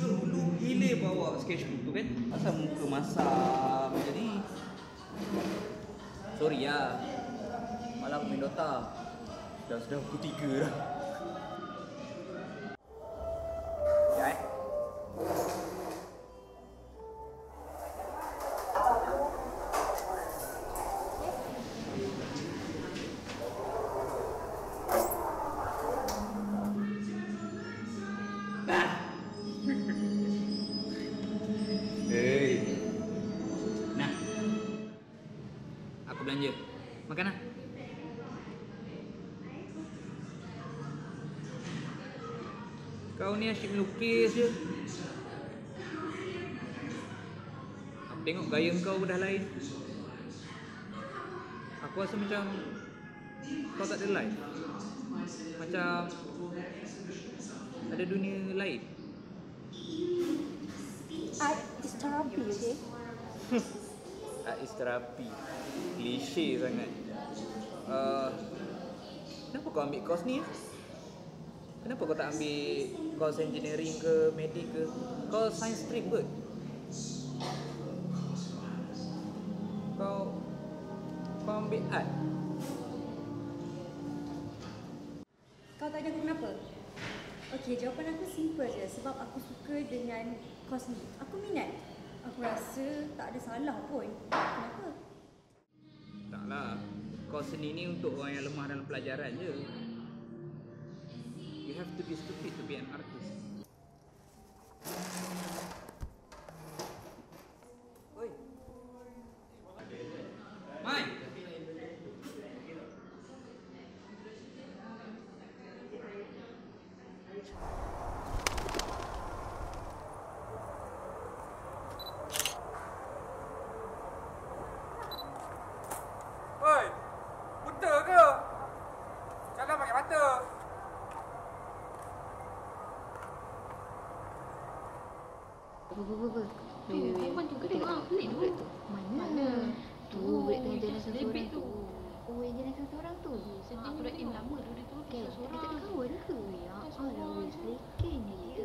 Hulu gila bawa sketchbook tu kan? Asal muka masam macam ni? Sorry lah. Malam main Dota. Dah sudah pukul tiga dah. Makan lah. Kau ni asyik melukis je. Aku tengok gaya kau dah lain. Aku rasa macam kau tak ada life. Macam ada dunia lain. Art is therapy, okay? Art is terapi Klise sangat uh, Kenapa kau ambil course ni? Kenapa kau tak ambil course engineering ke, medik ke? Kau science stream kot Kau Kau ambil art Kau tanya aku kenapa? Okey, jawapan aku simple je sebab aku suka dengan kos ni. Aku minat. Aku rasa tak ada salah pun. Kenapa? Taklah Course seni ni untuk orang yang lemah dalam pelajaran je You have to be stupid to be an artist jalan seorang tu. Sedih aku dah in lama tu dia tu. Okay, dia tak ada kawan ke? Ya, Allah, wis lekin je.